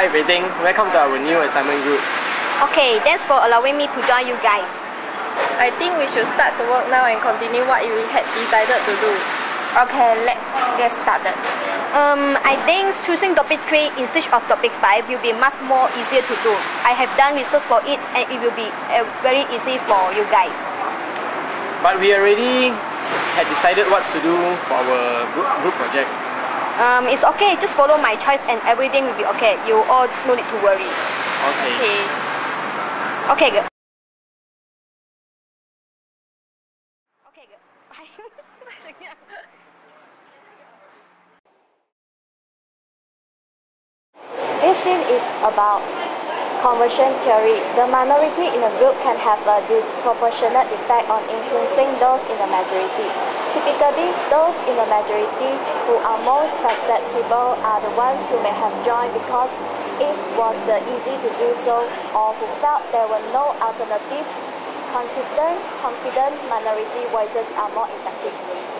Hi Beiding, welcome to our new assignment group. Okay, thanks for allowing me to join you guys. I think we should start to work now and continue what we had decided to do. Okay, let's get started. Um, I think choosing topic 3 instead of topic 5 will be much more easier to do. I have done research for it and it will be uh, very easy for you guys. But we already had decided what to do for our group, group project. Um, it's okay, just follow my choice and everything will be okay. You all no need to worry. Okay. Okay. Okay, good. Okay, good. Bye. This scene is about conversion theory. The minority in a group can have a disproportionate effect on influencing those in the majority. Typically, those in the majority who are most susceptible are the ones who may have joined because it was the easy to do so or who felt there were no alternative. Consistent, confident minority voices are more effective.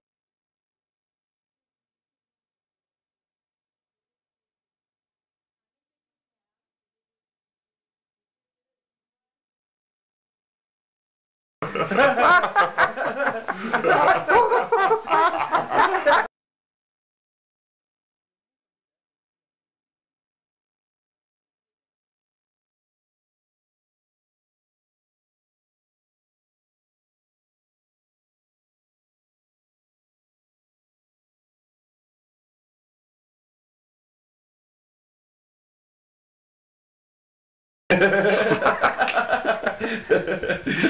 Ha ha ha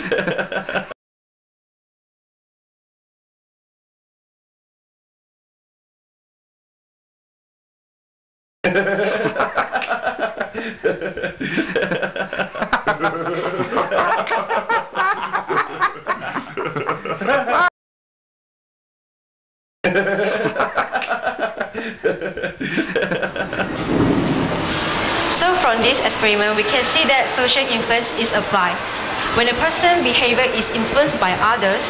ha. So from this experiment, we can see that social influence is applied. When a person's behavior is influenced by others,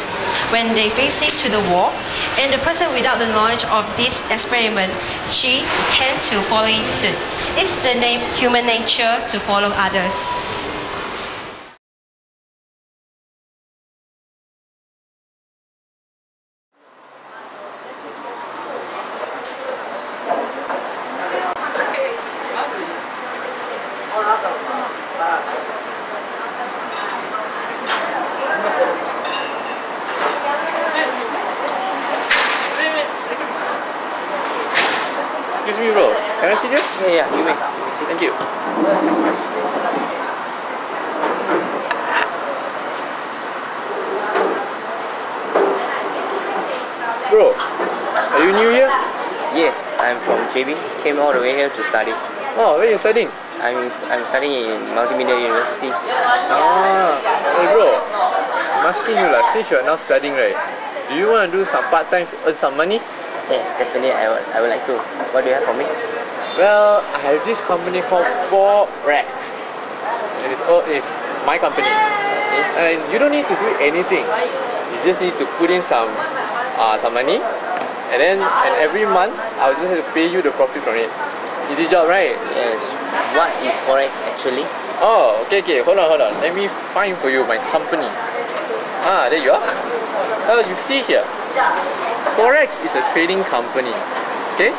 when they face it to the wall, and the person without the knowledge of this experiment, she tend to follow it suit. It's the name human nature to follow others. Excuse me bro, can I sit here? Yeah, yeah, you may. You may sit. Thank you. Bro, are you new here? Yes, I'm from JB. Came all the way here to study. Oh, where are you studying? I'm in, I'm studying in Multimedia University. Ah, hey bro, I'm asking you like, since you're now studying right, do you want to do some part-time to earn some money? Yes, definitely. I would, I would like to. What do you have for me? Well, I have this company called Forex. And it's, oh, it's my company. And you don't need to do anything. You just need to put in some uh, some money and then and every month I'll just have to pay you the profit from it. Easy job, right? Yes. What is forex actually? Oh, okay, okay. Hold on, hold on. Let me find for you my company. Ah, there you are. Well, you see here, Forex is a trading company. Okay?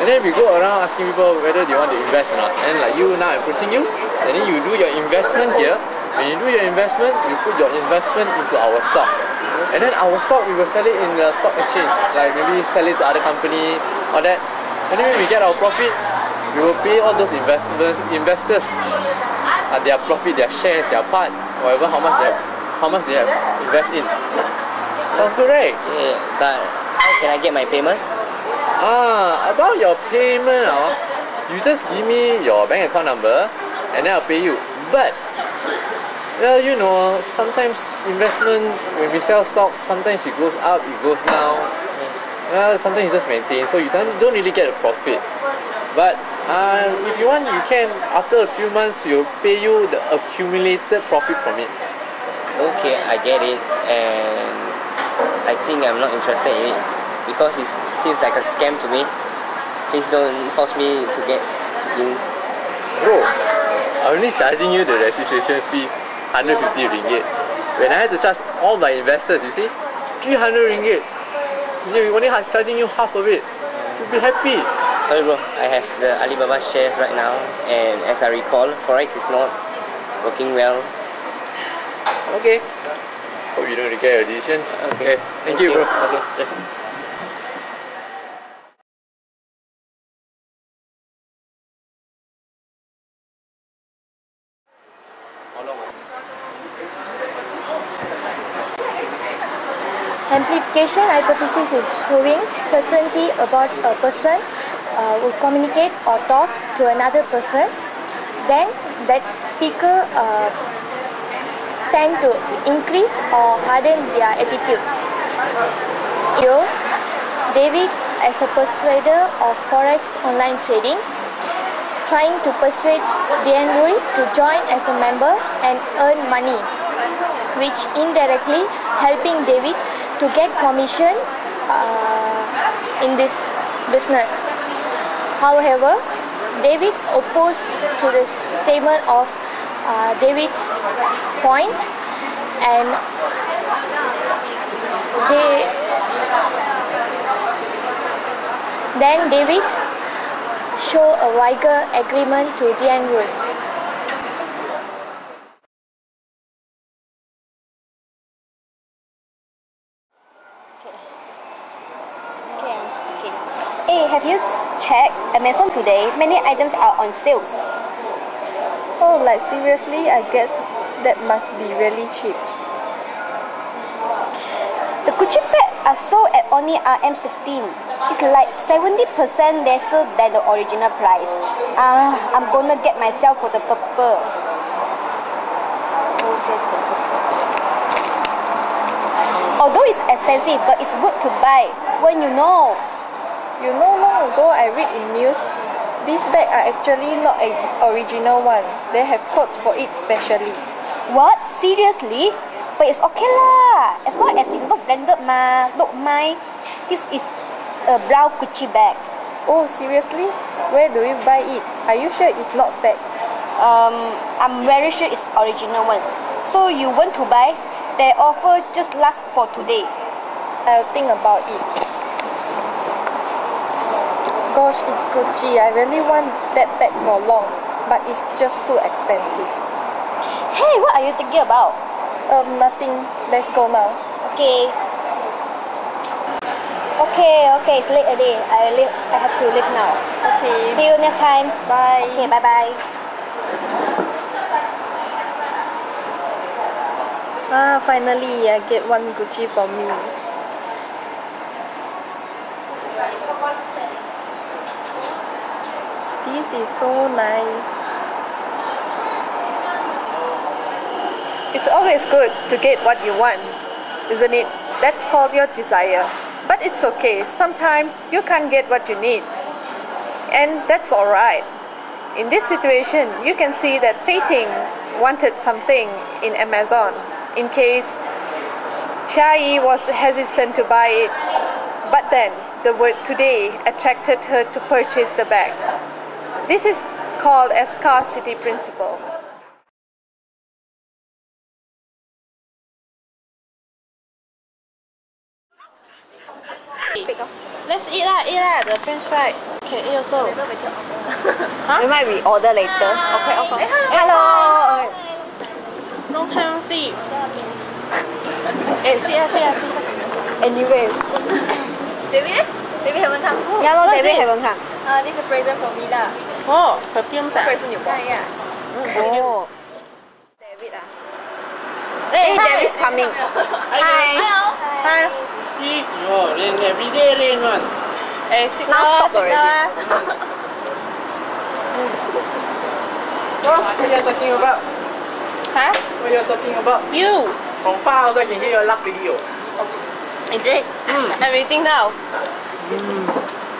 And then we go around asking people whether they want to invest or not. And like you now, I'm approaching you, and then you do your investment here. When you do your investment, you put your investment into our stock. And then our stock, we will sell it in the stock exchange. Like maybe sell it to other company, all that. And then when we get our profit, we will pay all those investors, investors uh, their profit, their shares, their part, whatever, how much they have, how much they have invest in. Sounds good, right? Yeah, but how can I get my payment? Ah, about your payment, oh, you just give me your bank account number and then I'll pay you. But well, you know, sometimes investment when we sell stock, sometimes it goes up, it goes down. Yes. Well, sometimes you just maintain, so you don't, don't really get a profit. But uh, if you want, you can. After a few months, you'll pay you the accumulated profit from it. Okay, I get it, and I think I'm not interested in it because it seems like a scam to me. Please don't force me to get in. Bro, I'm only charging you the registration fee, 150 ringgit. When I had to charge all my investors, you see, 300 ringgit. You only ha- charging you half of it. You'll be happy. Sorry, bro. I have the Alibaba shares right now, and as I recall, forex is not working well. Okay. Hope you don't regret your decisions. Okay. Thank, Thank you, bro. you. Okay. Amplification hypothesis is showing certainty about a person uh, will communicate or talk to another person. Then that speaker uh, tend to increase or harden their attitude. Yo, David, as a persuader of forex online trading, trying to persuade Dian Rui to join as a member and earn money, which indirectly helping David to get commission uh, in this business. However, David opposed to this statement of uh, David's point and they then David show a Weiger agreement to Dian Rui. Okay, okay. Hey, have you s- checked Amazon today? Many items are on sales. Oh, like seriously, I guess that must be really cheap. The Gucci bag are sold at only RM16. It's like 70% lesser than the original price. Ah, I'm gonna get myself for the purple. Although it's expensive, but it's good to buy when you know. You know, long ago I read in news, these bags are actually not an original one. They have codes for it specially. What? Seriously? But it's okay lah. As long as it look branded ma. Look mine. This is a brown Gucci bag. Oh, seriously? Where do you buy it? Are you sure it's not fake? Um, I'm very sure it's original one. So you want to buy? Their offer just last for today. I'll think about it. Gosh, it's Gucci. I really want that bag for long, but it's just too expensive. Hey, what are you thinking about? Um, nothing. Let's go now. Okay. Okay, okay, it's late already. I leave, I have to leave now. Okay. See you next time. Bye. Okay, bye bye. Ah, finally, I get one Gucci for me. This is so nice. It's always good to get what you want, isn't it? That's called your desire. But it's okay. Sometimes you can't get what you need. And that's alright. In this situation, you can see that Peiting wanted something in Amazon in case Chai was hesitant to buy it. But then the word today attracted her to purchase the bag. This is called a scarcity principle. Let's eat lah, eat lah. The french fry. Can eat also. We might reorder later. Okay, okay. Hello. Long time no see. eh, see ah, see ah, see. Anyway, David? David haven't come. yeah, lor, What's David this? haven't come. Uh, this is a present for me lah. Oh, perfumes ah. Yeah, yeah. Oh. David ah. Hey, Hey, David's coming. Hi. Hi. See, oh, rain every day rain one. Eh, sit Now down, stop sit already. down ah. What are you talking about? Huh? What are you talking about? You. From far also I can hear your laugh video. Is it? I'm eating now.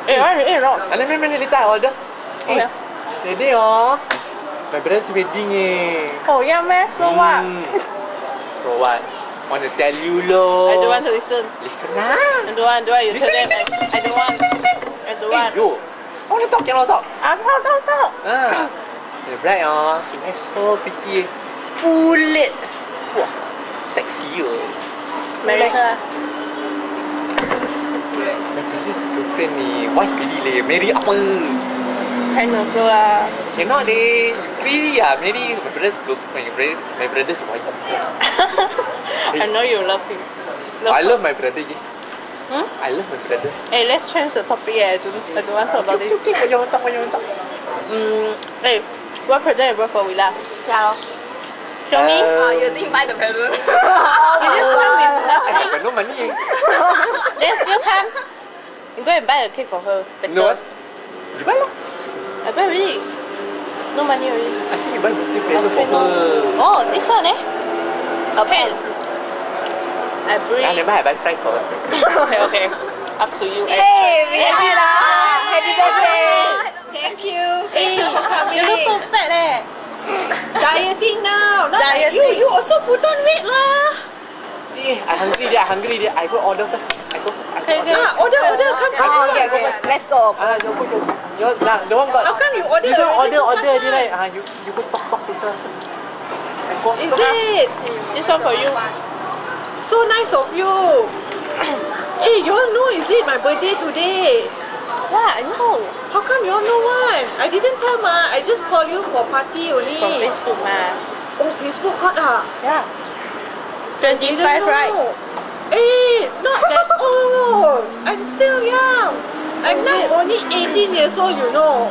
Hey, want to eat or not? Ah, let me let me I. Okay. Ready oh. My brother's wedding eh. Oh, yeah, man. So what? Mm. So what? Want to tell you lo. I don't want to listen. Listen lah. I don't want, don't want. You tell Listen, them. I don't want. I don't want. Hey, yo. I want to talk, cannot talk. I'm not, not, not. Ah. The bride oh. She so pretty. Full lit. Wah. Sexy oh. Marry her. My brother's girlfriend ni. Wife really leh. Marry apa? Kind of lah. Cannot leh. Really ah. Marry my brother's girlfriend. My brother, my brother's wife. I know you love him. No I love my brother, yes. Hmm? I love my brother. Hey, let's change the topic. yeah I don't, I don't want to talk about this. Okay, what you want to talk? What you want to talk? Mm, hey, what present you brought for Willa? Yeah. Show me. Uh, you think buy the present? You just come with I got no money. Then still come. You go and buy a cake for her. Better. No what? You buy lah. I buy already. No money already. I think you buy birthday I present for her. Oh, this one eh? A pen. I bring. Ah, never mind, I buy fries for her. okay, okay. Up to you. Hey, Happy Happy birthday. Thank you. Hey, you look so fat eh. Dieting now. Not like Dieting. you. You also put on weight lah. Eh, I hungry dia, I hungry dia. I go order first. I go first. I go order. Ah, order, order. Come, come, Oh, come. okay, okay. Let's go. Ah, you go, go. You nah, the one got. How come you order This one order, order fast already right? Ah, you you go talk talk to her first. Is go, ah. it? This one for you. So nice of you. hey, you all know is it my birthday today? Yeah, I know. How come you all know one? I didn't tell ma. I just call you for party only. From Facebook ma. Oh, Facebook got ah. Yeah. 25 right? Eh, not that old. I'm still young. I'm now only 18 years old, you know.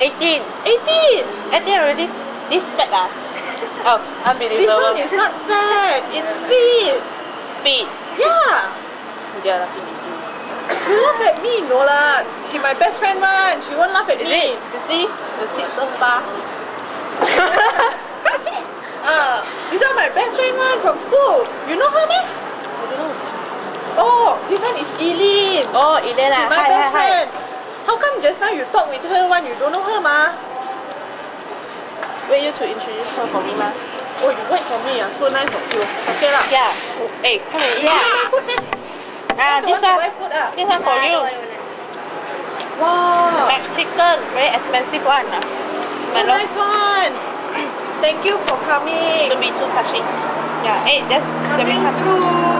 18. 18. 18 already. This fat ah. Oh, unbelievable. This one is not fat. It's fit. Feet. Yeah. At you. You laugh at me, Nola. She my best friend, man. She won't laugh at Is me. it? You see? The seat so far. Ah, this one my best friend, man, from school. You know her, man? I don't know. Oh, this one is Eileen. Oh, She Elena. my Hi, best hi, hi. How come just now you talk with her one, you don't know her, ma? Wait you to introduce her for me ma. Oh, you wait for me, ah. So nice of you. Okay lah. Yeah. Hey, come eat. Yeah. My food then. Ah, this to one. food, ah? This one for you. Wow. Mac chicken, very expensive one. ah. So My nice one. Thank you for coming. don't be too touchy. Yeah, hey, just Coming come. through.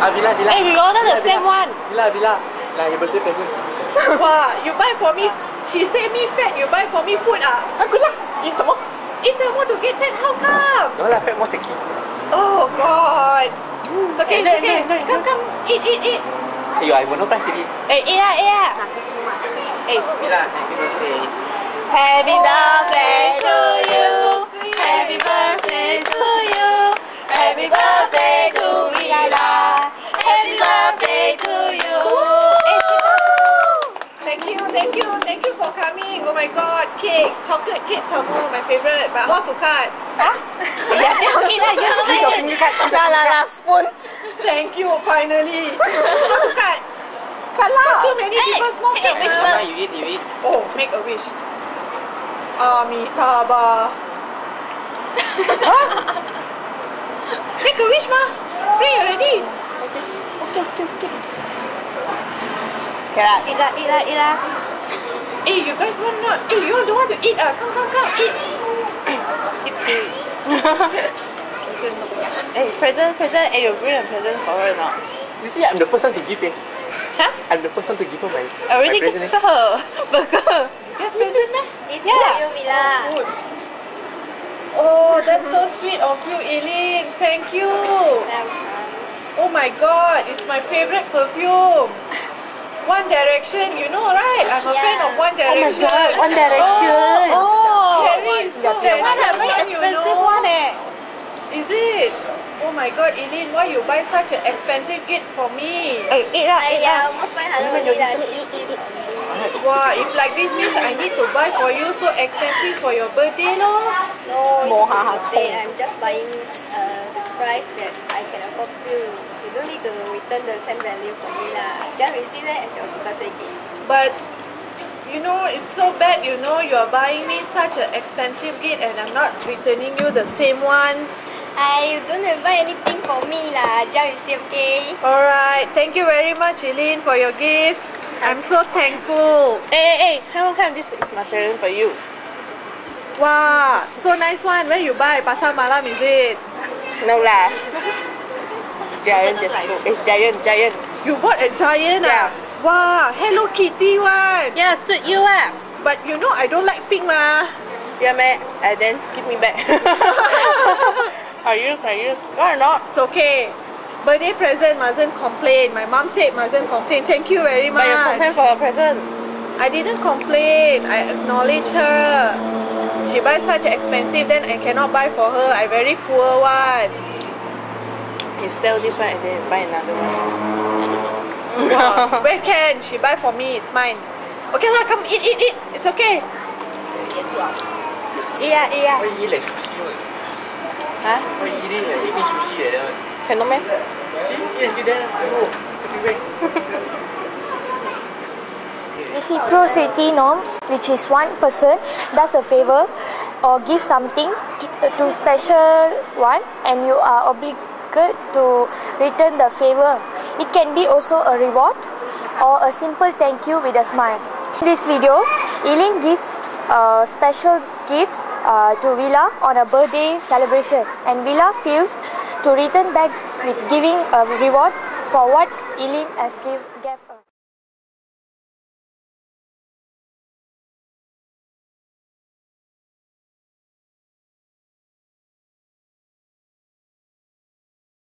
Ah, Bila, Bila. Hey, we ordered the same Bila. one. Bila, Bila. Lah, your birthday present. Wow, you buy for me. She say me fat, you buy for me food ah. Aku lah. Eat some more. It's a more to get fat. How come? No lah, fat more sexy. Oh God. It's okay, it's Enjoy, okay. enjoy, enjoy, Come, come, eat, eat, eat. Hey, yo, I want no fries already. Hey, eat lah, eat lah. Hey, Bila, happy birthday. Happy birthday to you. Happy birthday to you. Happy birthday to Willa. Thank you, thank you, for coming. Oh my God, cake, chocolate cake, some more, my favorite. But how to cut? Huh? Yeah, just eat lah. You know Use your finger cut. La la la spoon. Thank you, finally. how to cut? Cut lah. Too many Hey, people smoke take a it. wish ah. first. you eat, you eat. Oh, make a wish. Amitabha. Make a wish, ma. Pray already. Okay lah, eat lah, eat lah, eat lah. Eh, you guys want not? Eh, you all don't want to eat? Ah, come, come, come, eat. Eat food. Hey, present, present. Hey, you bring a present for her or not? You see, I'm the first one to give eh. Huh? I'm the first one to give her my, I already my give present. eh. her burger. Get present, meh? It's Yeah. for you, Villa. Good. Oh, that's so sweet of you, Eileen. Thank you. Oh my god, it's my favorite perfume. One Direction, you know, right? I'm a fan of One Direction. Oh my God, One Direction. Oh, Harry is so That one handsome one, you expensive know. one eh. Is it? Oh my god, Eileen, why you buy such an expensive gift for me? Hey, eat lah, eat lah. Aya, almost 500 only lah, cheap cheap. Wow, if like this means I need to buy for you so expensive for your birthday, lor. No, it's ha- birthday. I'm just buying uh, the price that I can afford to. You don't need to return the same value for me lah. Just receive it as your birthday gift. But you know, it's so bad, you know, you're buying me such an expensive gift and I'm not returning you the same one. I don't have buy anything for me lah. Just receive, okay? Alright, thank you very much, Eileen, for your gift. I'm so thankful. Hey, hey, hey, come on, come. This is my present for you. Wow, so nice one. Where you buy? Pasar Malam, is it? No lah. Giant just go. Eh, giant, giant. You bought a giant Yeah. ah? Wow, Hello Kitty one. Yeah, suit you ah. But you know I don't like pink ma. Yeah, man. And then give me back. are you? Are you? No, or not? It's okay. Birthday present mustn't complain. My mom said mustn't complain. Thank you very much. But you complain for a present. I didn't complain. I acknowledge her. She buys such expensive, then I cannot buy for her. I very poor one. You sell this one and then you buy another one. Wow. Where can she buy for me? It's mine. Okay lah, come eat, eat, eat. It's okay. Yeah, yeah. Why you eat like sushi one? Huh? You like eating sushi like that one? See, eat until there. Oh, everywhere. Reciprocity norm, which is one person does a favor or give something to, to special one and you are to return the favor. It can be also a reward or a simple thank you with a smile. In this video, Eileen gives uh, special gifts uh, to Villa on a birthday celebration and Villa feels to return back with giving a reward for what Eileen has give, gave her.